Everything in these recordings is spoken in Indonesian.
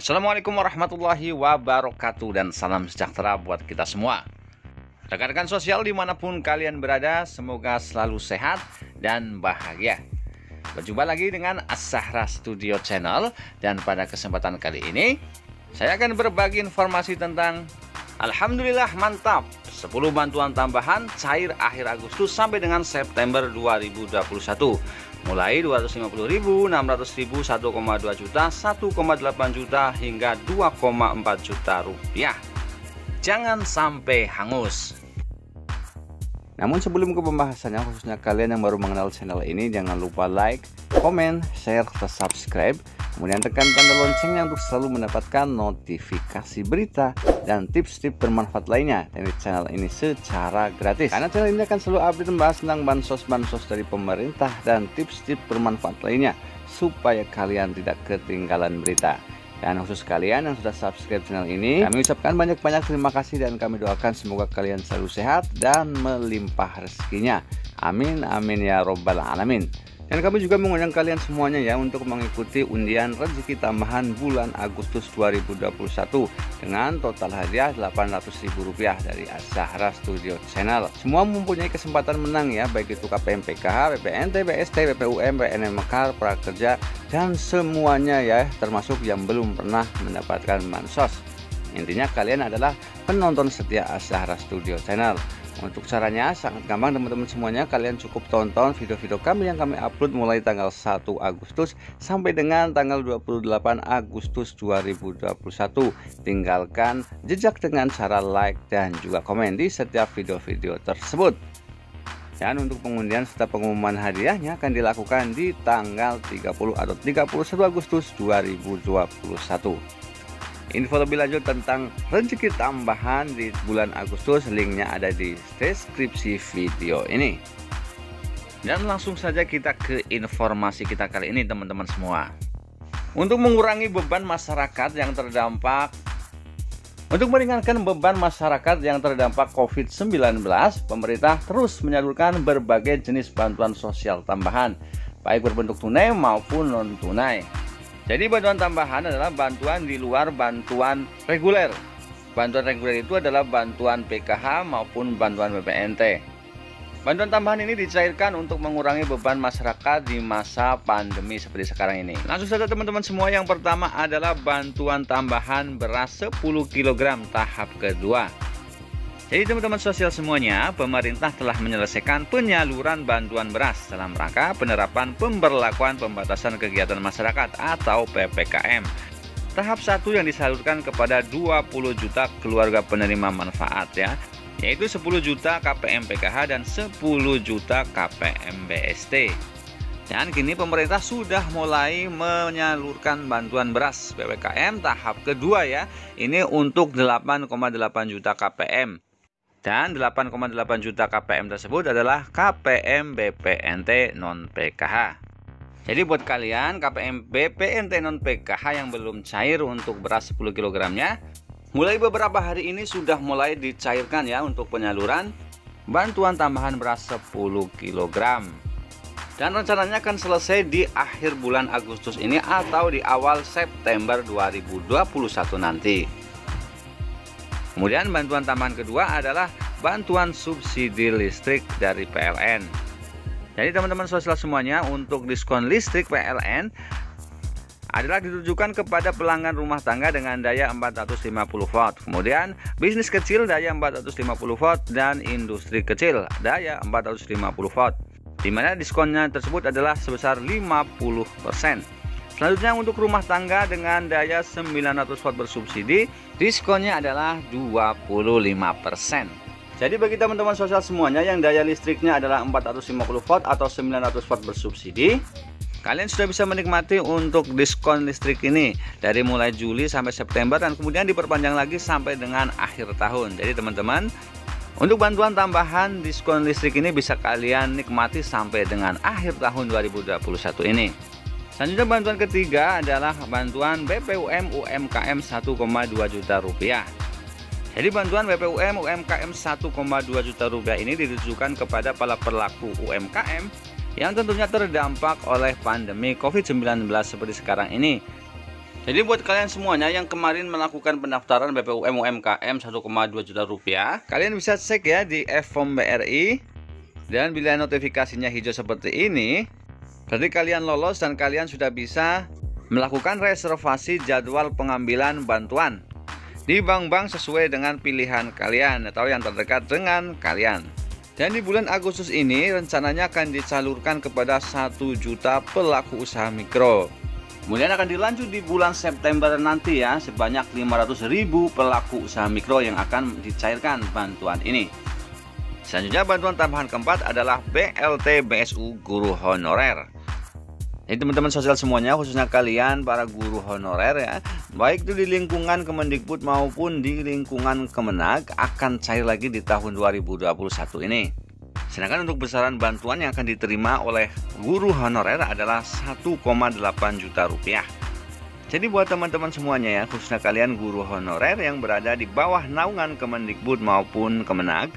Assalamualaikum warahmatullahi wabarakatuh dan salam sejahtera buat kita semua. Rekan-rekan sosial di mana pun kalian berada Semoga selalu sehat dan bahagia. Berjumpa lagi dengan Asahra Studio Channel Dan pada kesempatan kali ini Saya akan berbagi informasi tentang Alhamdulillah mantap 10 bantuan tambahan cair akhir Agustus sampai dengan September 2021 mulai 250.000, 600.000, 1,2 juta, 1,8 juta hingga 2,4 juta rupiah. Jangan sampai hangus. Namun sebelum ke pembahasannya khususnya kalian yang baru mengenal channel ini jangan lupa like, komen, share, serta subscribe Kemudian tekan tanda loncengnya untuk selalu mendapatkan notifikasi berita dan tips-tips bermanfaat lainnya dari channel ini secara gratis. Karena channel ini akan selalu update membahas tentang bansos-bansos dari pemerintah dan tips-tips bermanfaat lainnya supaya kalian tidak ketinggalan berita. Dan khusus kalian yang sudah subscribe channel ini, kami ucapkan banyak-banyak terima kasih dan kami doakan semoga kalian selalu sehat dan melimpah rezekinya. Amin amin ya robbal alamin. Dan kami juga mengundang kalian semuanya ya untuk mengikuti undian rezeki tambahan bulan Agustus 2021 dengan total hadiah Rp800.000 dari Azahra Studio Channel. Semua mempunyai kesempatan menang ya, baik itu KPM PKH, BPNT, BST, BPUM, BNM Mekar, Prakerja, dan semuanya ya, termasuk yang belum pernah mendapatkan bansos. Intinya kalian adalah penonton setia Azahra Studio Channel. Untuk caranya sangat gampang teman-teman semuanya. Kalian cukup tonton video-video kami yang kami upload mulai tanggal 1 Agustus Sampai dengan tanggal 28 Agustus 2021 Tinggalkan jejak dengan cara like dan juga komen di setiap video-video tersebut. Dan untuk pengundian serta pengumuman hadiahnya akan dilakukan di tanggal 30 atau 31 Agustus 2021 Info lebih lanjut tentang rezeki tambahan di bulan Agustus linknya ada di deskripsi video ini. Dan langsung saja kita ke informasi kita kali ini teman-teman semua. Untuk mengurangi beban masyarakat yang terdampak untuk meringankan beban masyarakat yang terdampak COVID-19, pemerintah terus menyalurkan berbagai jenis bantuan sosial tambahan, baik berbentuk tunai maupun non-tunai. Jadi bantuan tambahan adalah bantuan di luar bantuan reguler. Bantuan reguler itu adalah bantuan PKH maupun bantuan BPNT. Bantuan tambahan ini dicairkan untuk mengurangi beban masyarakat di masa pandemi seperti sekarang ini. Langsung saja teman-teman semua yang pertama adalah bantuan tambahan beras 10 kg tahap kedua. Jadi teman-teman sosial semuanya, pemerintah telah menyelesaikan penyaluran bantuan beras dalam rangka penerapan pemberlakuan pembatasan kegiatan masyarakat atau PPKM. Tahap satu yang disalurkan kepada 20 juta keluarga penerima manfaat ya, yaitu 10 juta KPM PKH dan 10 juta KPM BST. Dan kini pemerintah sudah mulai menyalurkan bantuan beras PPKM tahap kedua ya. Ini untuk 8,8 juta KPM dan 8,8 juta KPM tersebut adalah KPM BPNT non PKH. Jadi buat kalian KPM BPNT non PKH yang belum cair untuk beras 10 kg nya, mulai beberapa hari ini sudah mulai dicairkan ya untuk penyaluran bantuan tambahan beras 10 kg. Dan rencananya akan selesai di akhir bulan Agustus ini atau di awal September 2021 nanti. Kemudian bantuan tambahan kedua adalah bantuan subsidi listrik dari PLN. Jadi teman-teman sosial semuanya untuk diskon listrik PLN adalah ditujukan kepada pelanggan rumah tangga dengan daya 450 watt. Kemudian bisnis kecil daya 450 watt dan industri kecil daya 450 watt. Di mana diskonnya tersebut adalah sebesar 50%. Selanjutnya untuk rumah tangga dengan daya 900 watt bersubsidi, diskonnya adalah 25%. Jadi bagi teman-teman sosial semuanya yang daya listriknya adalah 450 watt atau 900 watt bersubsidi, kalian sudah bisa menikmati untuk diskon listrik ini dari mulai Juli sampai September dan kemudian diperpanjang lagi sampai dengan akhir tahun. Jadi teman-teman, untuk bantuan tambahan diskon listrik ini bisa kalian nikmati sampai dengan akhir tahun 2021 ini. Selanjutnya bantuan ketiga adalah bantuan BPUM UMKM 1,2 juta rupiah. Jadi bantuan BPUM UMKM 1,2 juta rupiah ini ditujukan kepada para pelaku UMKM yang tentunya terdampak oleh pandemi COVID-19 seperti sekarang ini. Jadi buat kalian semuanya yang kemarin melakukan pendaftaran BPUM UMKM 1,2 juta rupiah, kalian bisa cek ya di F-Form BRI dan bila notifikasinya hijau seperti ini, berarti kalian lolos dan kalian sudah bisa melakukan reservasi jadwal pengambilan bantuan di bank-bank sesuai dengan pilihan kalian atau yang terdekat dengan kalian. Dan di bulan Agustus ini rencananya akan disalurkan kepada 1 juta pelaku usaha mikro. Kemudian akan dilanjut di bulan September nanti ya sebanyak 500 ribu pelaku usaha mikro yang akan dicairkan bantuan ini. Selanjutnya bantuan tambahan keempat adalah BLT BSU Guru Honorer. Jadi teman-teman sosial semuanya khususnya kalian para guru honorer ya Baik itu di lingkungan Kemendikbud maupun di lingkungan Kemenag akan cair lagi di tahun 2021 ini Sedangkan untuk besaran bantuan yang akan diterima oleh guru honorer adalah 1,8 juta rupiah. Jadi buat teman-teman semuanya ya, khususnya kalian guru honorer yang berada di bawah naungan Kemendikbud maupun Kemenag,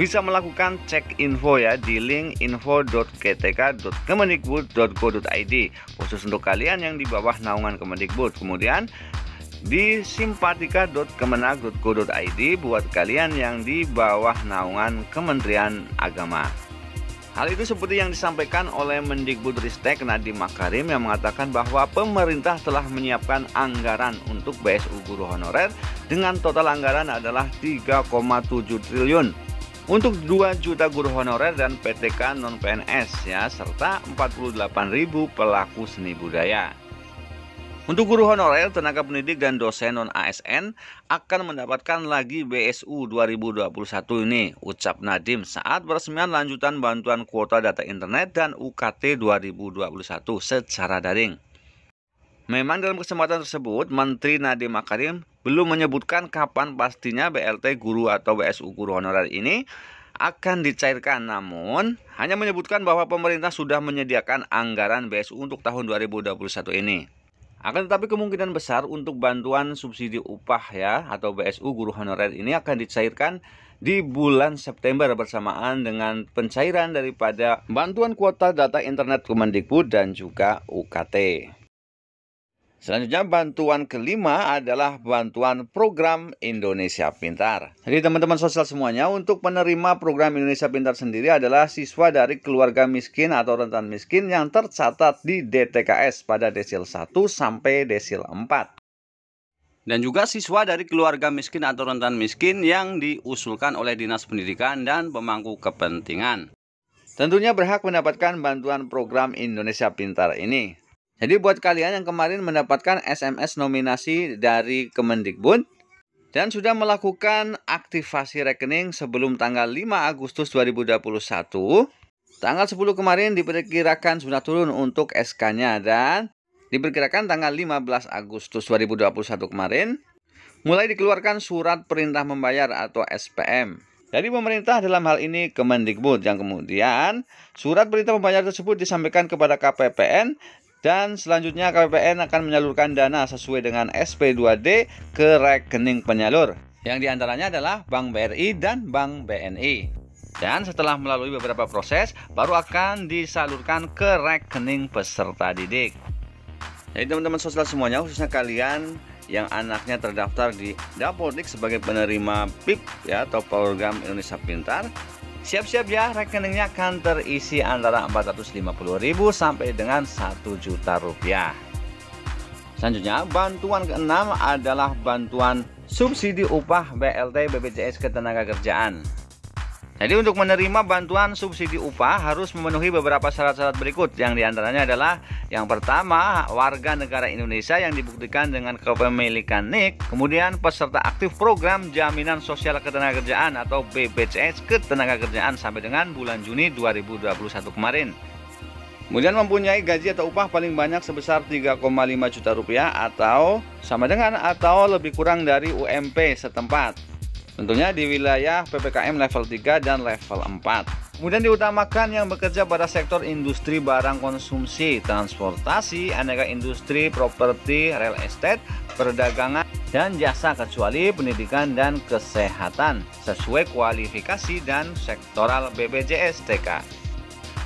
bisa melakukan cek info ya di link info.ktk.kemendikbud.go.id khusus untuk kalian yang di bawah naungan Kemendikbud. Kemudian di simpatika.kemenag.go.id buat kalian yang di bawah naungan Kementerian Agama. Hal itu seperti yang disampaikan oleh Mendikbudristek Nadiem Makarim yang mengatakan bahwa pemerintah telah menyiapkan anggaran untuk BSU guru honorer dengan total anggaran adalah 3,7 triliun untuk 2 juta guru honorer dan PTK non PNS ya serta 48.000 pelaku seni budaya. Untuk guru honorer, tenaga pendidik dan dosen non-ASN akan mendapatkan lagi BSU 2021 ini, ucap Nadim saat peresmian lanjutan bantuan kuota data internet dan UKT 2021 secara daring. Memang dalam kesempatan tersebut, Menteri Nadiem Makarim belum menyebutkan kapan pastinya BLT guru atau BSU guru honorer ini akan dicairkan namun hanya menyebutkan bahwa pemerintah sudah menyediakan anggaran BSU untuk tahun 2021 ini. Akan tetapi kemungkinan besar untuk bantuan subsidi upah ya atau BSU guru honorer ini akan dicairkan di bulan September bersamaan dengan pencairan daripada bantuan kuota data internet Kemendikbud dan juga UKT. Selanjutnya bantuan kelima adalah bantuan program Indonesia Pintar. Jadi teman-teman sosial semuanya untuk menerima program Indonesia Pintar sendiri adalah siswa dari keluarga miskin atau rentan miskin yang tercatat di DTKS pada desil 1 sampai desil 4. Dan juga siswa dari keluarga miskin atau rentan miskin yang diusulkan oleh Dinas Pendidikan dan pemangku kepentingan. Tentunya berhak mendapatkan bantuan program Indonesia Pintar ini. Jadi buat kalian yang kemarin mendapatkan SMS nominasi dari Kemendikbud dan sudah melakukan aktivasi rekening sebelum tanggal 5 Agustus 2021, tanggal 10 kemarin diperkirakan sudah turun untuk SK-nya dan diperkirakan tanggal 15 Agustus 2021 kemarin mulai dikeluarkan surat perintah membayar atau SPM. Jadi pemerintah dalam hal ini Kemendikbud yang kemudian surat perintah membayar tersebut disampaikan kepada KPPN dan selanjutnya KPPN akan menyalurkan dana sesuai dengan SP2D ke rekening penyalur. Yang di antaranya adalah Bank BRI dan Bank BNI. Dan setelah melalui beberapa proses, baru akan disalurkan ke rekening peserta didik. Jadi teman-teman sosial semuanya, khususnya kalian yang anaknya terdaftar di Dapodik sebagai penerima PIP ya atau program Indonesia Pintar Siap-siap ya, rekeningnya akan terisi antara 450.000 sampai dengan 1 juta rupiah. Selanjutnya, bantuan keenam adalah bantuan subsidi upah BLT BPJS Ketenagakerjaan. Jadi untuk menerima bantuan subsidi upah harus memenuhi beberapa syarat-syarat berikut. Yang di antaranya adalah yang pertama warga negara Indonesia yang dibuktikan dengan kepemilikan NIK kemudian peserta aktif program jaminan sosial ketenagakerjaan atau BPJS ketenagakerjaan sampai dengan bulan Juni 2021 kemarin. Kemudian mempunyai gaji atau upah paling banyak sebesar 3,5 juta rupiah atau sama dengan atau lebih kurang dari UMP setempat Tentunya di wilayah PPKM level 3 dan level 4. Kemudian diutamakan yang bekerja pada sektor industri barang konsumsi, transportasi, aneka industri, properti, real estate, perdagangan, dan jasa kecuali pendidikan dan kesehatan sesuai kualifikasi dan sektoral BPJS TK.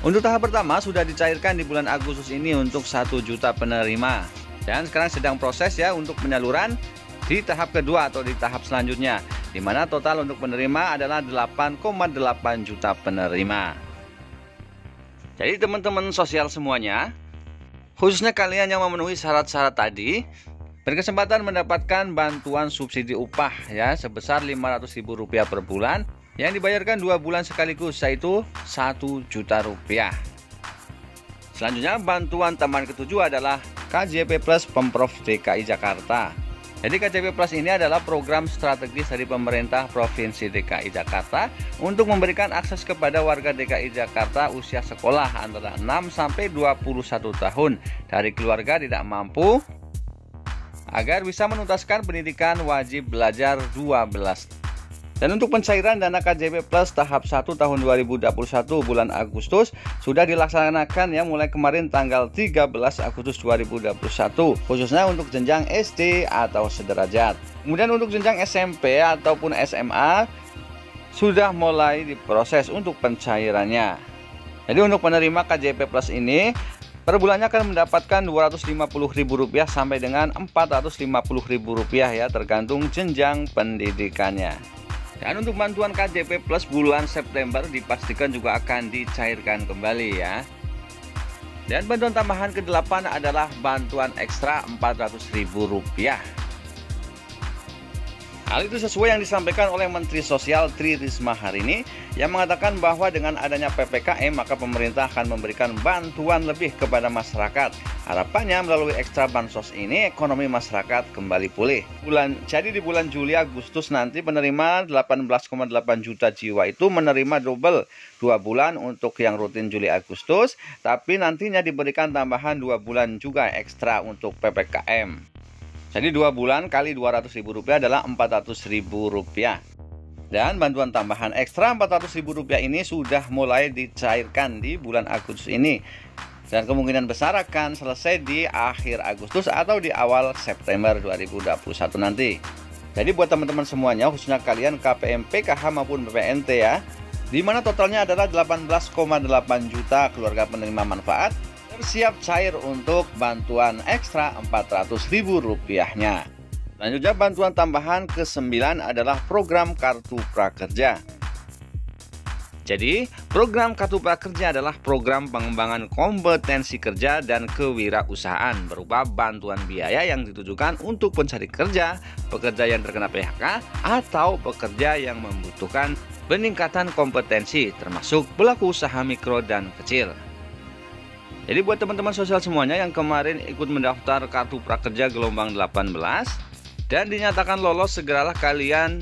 Untuk tahap pertama sudah dicairkan di bulan Agustus ini untuk 1 juta penerima Dan sekarang sedang proses ya untuk penyaluran di tahap kedua atau di tahap selanjutnya di mana total untuk penerima adalah 8,8 juta penerima. Jadi teman-teman sosial semuanya, khususnya kalian yang memenuhi syarat-syarat tadi, berkesempatan mendapatkan bantuan subsidi upah ya sebesar Rp500.000 per bulan yang dibayarkan dua bulan sekaligus yaitu 1 juta rupiah. Selanjutnya bantuan tambahan ketujuh adalah KJP Plus Pemprov DKI Jakarta jadi KCP Plus ini adalah program strategis dari pemerintah Provinsi DKI Jakarta untuk memberikan akses kepada warga DKI Jakarta usia sekolah antara 6 sampai 21 tahun. Dari keluarga tidak mampu agar bisa menuntaskan pendidikan wajib belajar 12 dan untuk pencairan dana KJP Plus tahap 1 tahun 2021 bulan Agustus sudah dilaksanakan ya mulai kemarin tanggal 13 Agustus 2021 khususnya untuk jenjang SD atau sederajat. Kemudian untuk jenjang SMP ataupun SMA sudah mulai diproses untuk pencairannya. Jadi untuk penerima KJP Plus ini per bulannya akan mendapatkan Rp250.000 sampai dengan Rp450.000 ya tergantung jenjang pendidikannya. Dan untuk bantuan KJP Plus bulan September dipastikan juga akan dicairkan kembali ya. Dan bantuan tambahan ke-8 adalah bantuan ekstra Rp400.000. Hal itu sesuai yang disampaikan oleh Menteri Sosial Tri Risma hari ini yang mengatakan bahwa dengan adanya PPKM maka pemerintah akan memberikan bantuan lebih kepada masyarakat. Harapannya melalui ekstra bansos ini ekonomi masyarakat kembali pulih. Bulan jadi di bulan Juli Agustus nanti penerima 18,8 juta jiwa itu menerima double dua bulan untuk yang rutin Juli Agustus, tapi nantinya diberikan tambahan dua bulan juga ekstra untuk PPKM. Jadi dua bulan kali ribu rupiah adalah ribu rupiah. Dan bantuan tambahan ekstra ribu rupiah ini sudah mulai dicairkan di bulan Agustus ini. Dan kemungkinan besar akan selesai di akhir Agustus atau di awal September 2021 nanti. Jadi buat teman-teman semuanya, khususnya kalian KPM PKH maupun BPNT ya, di mana totalnya adalah 18,8 juta keluarga penerima manfaat bersiap cair untuk bantuan ekstra Rp400.000 rupiahnya. Selanjutnya bantuan tambahan ke-9 adalah program Kartu Prakerja. Jadi, program Kartu Prakerja adalah program pengembangan kompetensi kerja dan kewirausahaan berupa bantuan biaya yang ditujukan untuk pencari kerja, pekerja yang terkena PHK, atau pekerja yang membutuhkan peningkatan kompetensi termasuk pelaku usaha mikro dan kecil. Jadi buat teman-teman sosial semuanya yang kemarin ikut mendaftar kartu prakerja gelombang 18 dan dinyatakan lolos segeralah kalian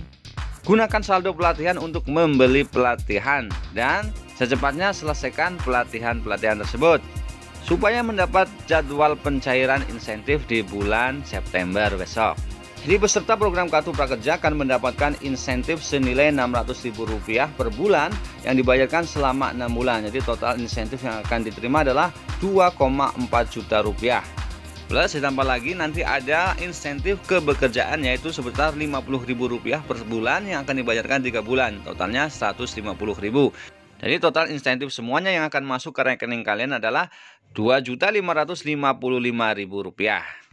gunakan saldo pelatihan untuk membeli pelatihan dan secepatnya selesaikan pelatihan-pelatihan tersebut supaya mendapat jadwal pencairan insentif di bulan September besok. Jadi peserta program Kartu Prakerja akan mendapatkan insentif senilai Rp600.000 per bulan yang dibayarkan selama 6 bulan. Jadi total insentif yang akan diterima adalah 2,4 juta rupiah. Plus ditambah lagi nanti ada insentif kebekerjaan yaitu sebesar Rp50.000 per bulan yang akan dibayarkan 3 bulan. Totalnya Rp150.000. Jadi total insentif semuanya yang akan masuk ke rekening kalian adalah Rp2.555.000.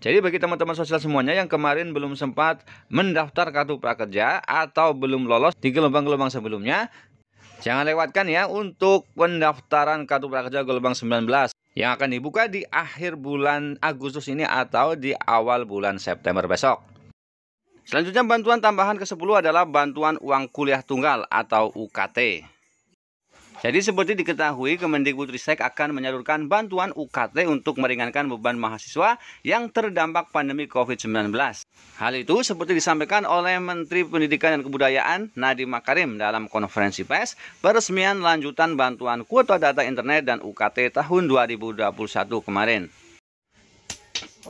Jadi bagi teman-teman sosial semuanya yang kemarin belum sempat mendaftar kartu prakerja atau belum lolos di gelombang-gelombang sebelumnya, jangan lewatkan ya untuk pendaftaran kartu prakerja gelombang 19 yang akan dibuka di akhir bulan Agustus ini atau di awal bulan September besok. Selanjutnya bantuan tambahan ke-10 adalah bantuan uang kuliah tunggal atau UKT. Jadi seperti diketahui Kemendikbudristek akan menyalurkan bantuan UKT untuk meringankan beban mahasiswa yang terdampak pandemi COVID-19. Hal itu seperti disampaikan oleh Menteri Pendidikan dan Kebudayaan Nadiem Makarim dalam konferensi pers peresmian lanjutan bantuan kuota data internet dan UKT tahun 2021 kemarin.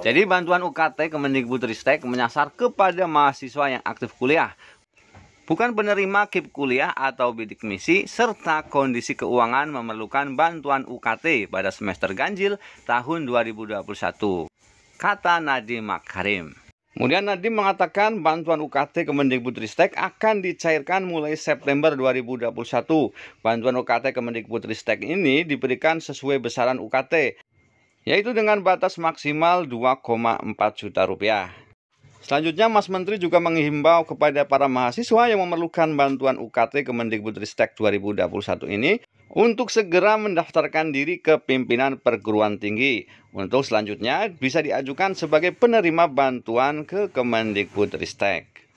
Jadi bantuan UKT Kemendikbudristek menyasar kepada mahasiswa yang aktif kuliah bukan penerima KIP kuliah atau bidik misi, serta kondisi keuangan memerlukan bantuan UKT pada semester ganjil tahun 2021. Kata Nadiem Makarim. Kemudian Nadiem mengatakan bantuan UKT Kemendikbudristek akan dicairkan mulai September 2021. Bantuan UKT Kemendikbudristek ini diberikan sesuai besaran UKT yaitu dengan batas maksimal 2,4 juta rupiah. Selanjutnya, Mas Menteri juga menghimbau kepada para mahasiswa yang memerlukan bantuan UKT Kemendikbudristek 2021 ini untuk segera mendaftarkan diri ke pimpinan perguruan tinggi. Untuk selanjutnya bisa diajukan sebagai penerima bantuan ke Kemendikbudristek.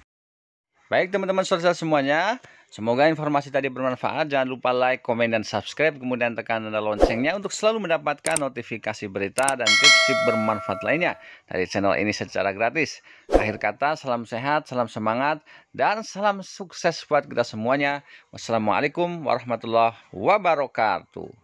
Baik teman-teman saudara semuanya, semoga informasi tadi bermanfaat. Jangan lupa like, komen, dan subscribe. Kemudian tekan tanda loncengnya untuk selalu mendapatkan notifikasi berita dan tips-tips bermanfaat lainnya dari channel ini secara gratis. Akhir kata, salam sehat, salam semangat, dan salam sukses buat kita semuanya. Wassalamualaikum warahmatullahi wabarakatuh.